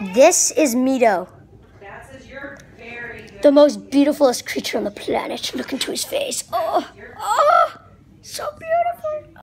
This is Mito, the most beautifulest creature on the planet. Look into his face. Oh, oh, so beautiful.